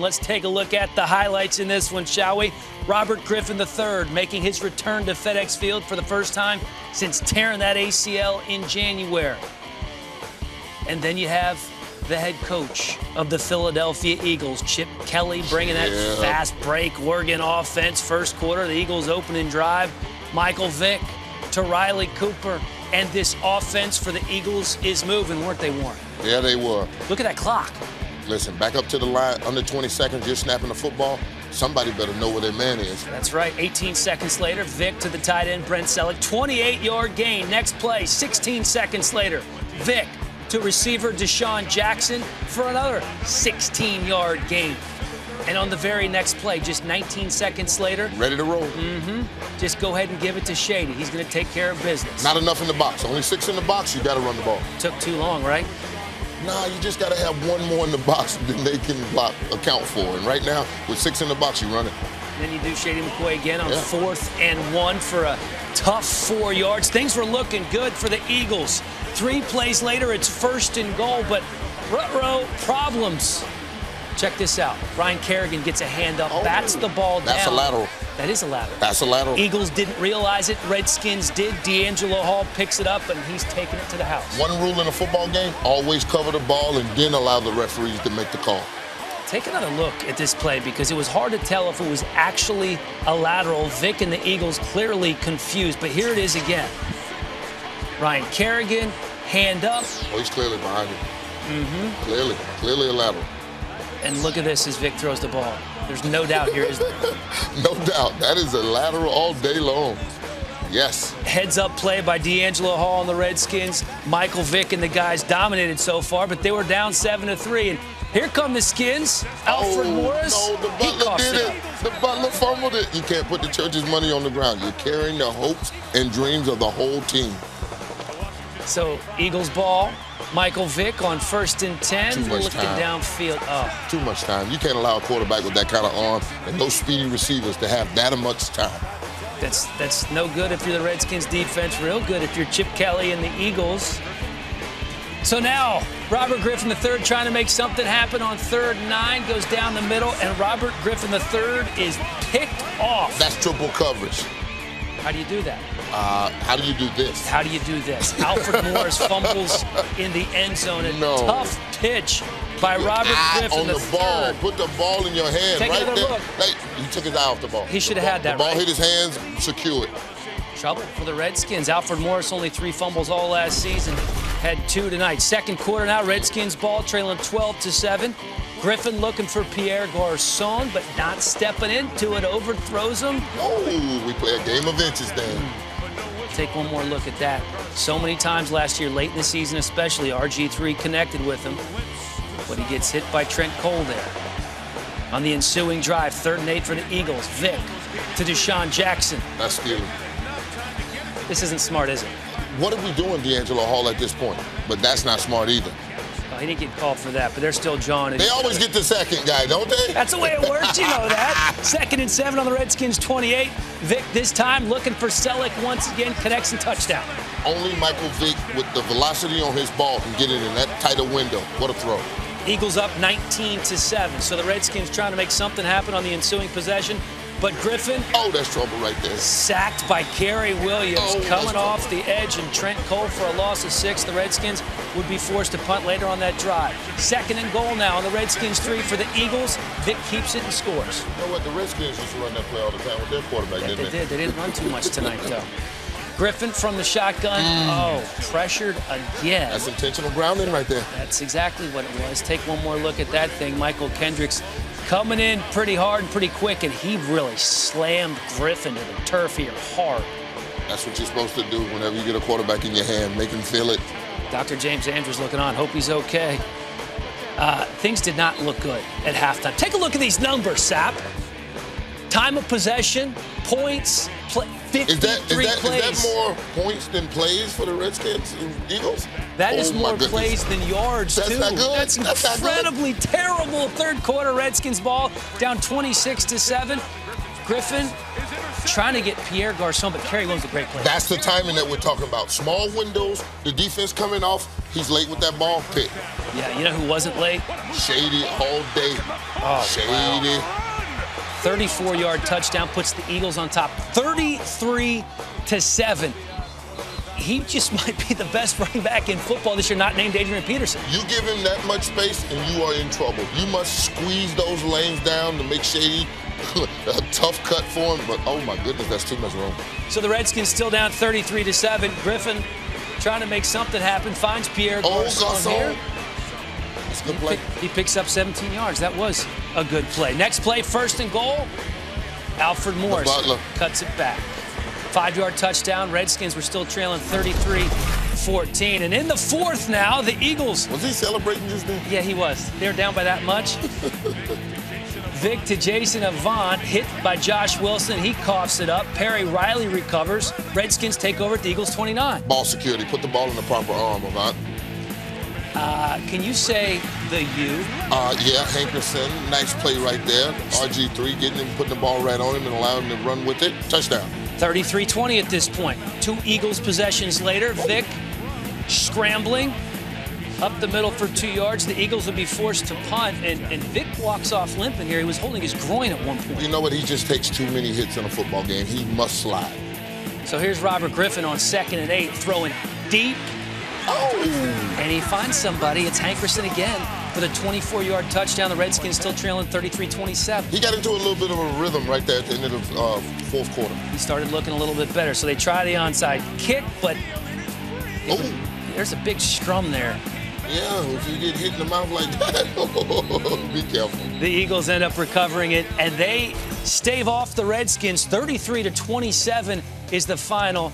Let's take a look at the highlights in this one, shall we? Robert Griffin III making his return to FedEx Field for the first time since tearing that ACL in January. And then you have the head coach of the Philadelphia Eagles, Chip Kelly, bringing that Yeah. fast break Oregon offense first quarter. The Eagles opening drive. Michael Vick to Riley Cooper. And this offense for the Eagles is moving, weren't they, Warren? Yeah, they were. Look at that clock. Listen, back up to the line, under 20 seconds, you're snapping the football. Somebody better know where their man is. That's right. 18 seconds later, Vick to the tight end, Brent Celek. 28 yard gain. Next play, 16 seconds later, Vick to receiver DeSean Jackson for another 16 yard gain. And on the very next play, just 19 seconds later, Ready to roll. Mm. Hmm. Just go ahead and give it to Shady. He's going to take care of business. Not enough in the box. Only six in the box, you got to run the ball. Took too long, right? Nah, you just got to have one more in the box than they can block, account for. And right now, with six in the box, you run it. Then you do Shady McCoy again on Yeah. fourth and one for a tough four yards. Things were looking good for the Eagles. Three plays later, it's first and goal, but Rutro problems. Check this out. Ryan Kerrigan gets a hand up, Oh, bats the ball down. that's a lateral. That is a lateral. That's a lateral. Eagles didn't realize it. Redskins did. DeAngelo Hall picks it up, and he's taking it to the house. One rule in a football game, always cover the ball and then allow the referees to make the call. Take another look at this play because it was hard to tell if it was actually a lateral. Vick and the Eagles clearly confused, but here it is again. Ryan Kerrigan, hand up, Oh, he's clearly behind him. Mm-hmm. Clearly, clearly a lateral. And look at this as Vick throws the ball. There's no doubt here. Is No doubt. That is a lateral all day long. Yes. heads up play by DeAngelo Hall and the Redskins. Michael Vick and the guys dominated so far, but they were down seven to three. And here come the Skins. Alfred oh, Morris. No, the butler did it it. The butler fumbled it. You can't put the church's money on the ground. You're carrying the hopes and dreams of the whole team. So Eagles ball. Michael Vick on first and ten, Too much looking time. downfield. Oh, Too much time. You can't allow a quarterback with that kind of arm and those speedy receivers to have that much time. That's that's no good if you're the Redskins defense. Real good if you're Chip Kelly and the Eagles. So now Robert Griffin III trying to make something happen on third and nine goes down the middle, and Robert Griffin III is picked off. That's triple coverage. How do you do that? Uh, how do you do this? How do you do this? Alfred Morris fumbles in the end zone. A No. tough pitch by Robert Griffin on the III. ball. Put the ball in your hand Take right there. look. Like, he took his eye off the ball. He should have had that, The ball right? hit his hands, secured. Trouble for the Redskins. Alfred Morris only three fumbles all last season. Had two tonight. Second quarter now, Redskins ball trailing 12 to 7. Griffin looking for Pierre Garcon, but not stepping into it. Overthrows him. Oh, we play a game of inches then. Take one more look at that. So many times last year, late in the season especially, RG3 connected with him. But he gets hit by Trent Cole there. On the ensuing drive, third and eight for the Eagles. Vick to DeSean Jackson. That's stealing. This isn't smart, is it? What are we doing, DeAngelo Hall, at this point? But that's not smart either. Oh, he didn't get called for that, but they're still at They always get the second guy, don't they? That's the way it works, you know that. Second and seven on the Redskins 28. Vick this time looking for Celek once again, connects and touchdown. Only Michael Vick with the velocity on his ball can get it in that tighter window. What a throw. Eagles up 19 to 7. So the Redskins trying to make something happen on the ensuing possession. But Griffin Oh, that's trouble right there. sacked by Cary Williams Oh, coming off the edge and Trent Cole for a loss of six. The Redskins would be forced to punt later on that drive. Second and goal now on the Redskins three for the Eagles. Vick keeps it and scores. You know what? The Redskins used to run that play all the time with their quarterback, Yeah, didn't they did. They didn't run too much tonight, though. Griffin from the shotgun. Oh, pressured again. Mm. That's intentional grounding right there. That's exactly what it was. Take one more look at that thing. Mychal Kendricks coming in pretty hard and pretty quick, and he really slammed Griffin to the turf here hard. That's what you're supposed to do whenever you get a quarterback in your hand. Make him feel it. Dr. James Andrews looking on. Hope he's okay. Uh, things did not look good at halftime. Take a look at these numbers, Sapp. Time of possession, points, play, 53 Is that, is that, plays. is that more points than plays for the Redskins and Eagles? That is Oh, my more plays than yards, That's too. not good. That's That's not good. incredibly terrible. Third quarter, Redskins ball down 26 to 7. Griffin trying to get Pierre Garcon, but Cary Williams a great play. That's the timing that we're talking about. Small windows, the defense coming off, he's late with that ball, pick. Yeah, you know who wasn't late? Shady all day. Oh, Shady. 34 yard touchdown puts the Eagles on top 33 to 7. He just might be the best running back in football this year, not named Adrian Peterson. You give him that much space and you are in trouble. You must squeeze those lanes down to make Shady a tough cut for him. But oh my goodness, that's too much room. So the Redskins still down 33 to 7. Griffin trying to make something happen, finds Pierre Oh, Garcon here. That's good He, play. pick- he picks up 17 yards. That was a good play. Next play, first and goal. Alfred Morris cuts it back. Five yard touchdown. Redskins were still trailing 33 14. And in the fourth now, the Eagles. Was he celebrating just then? Yeah, he was. They're down by that much. Vick to Jason Avant, hit by Josh Wilson. He coughs it up. Perry Riley recovers. Redskins take over at the Eagles 29. Ball security. Put the ball in the proper arm, Avant. Uh, can you say the U? Uh, yeah, Hankerson. Nice play right there. RG3 getting him, putting the ball right on him and allowing him to run with it. Touchdown. 33 20 at this point. Two Eagles possessions later. Vick scrambling up the middle for two yards. The Eagles would be forced to punt, and, and Vick walks off limping here. He was holding his groin at one point. You know what? He just takes too many hits in a football game. He must slide. So here's Robert Griffin on second and eight, throwing deep, Oh! and he finds somebody. It's Hankerson again for the 24 yard touchdown. The Redskins still trailing 33 27. He got into a little bit of a rhythm right there at the end of the uh, fourth quarter. He started looking a little bit better. So they try the onside kick, but Oh! there's a big strum there. Yeah, if you get hit in the mouth like that, be careful. The Eagles end up recovering it, and they stave off the Redskins. 33 to 27 is the final.